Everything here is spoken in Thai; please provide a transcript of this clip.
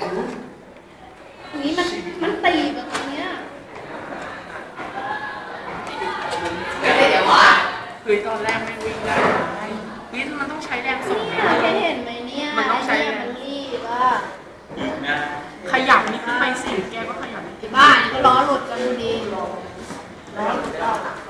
ข็งนี้มันมันตีแบบเนี้เดี๋ยวว่าคือตอนแรกไม่วิ่งได้นี่มันต้องใช้แรงส่งนี่เเห็นไหมเนี่ยมันต้องใช้แรงรีบอะขยับนี่ขึ้นไปสิแกก็ขยับบ้านก็ล้อหลุดกันดูดีล้อหลุด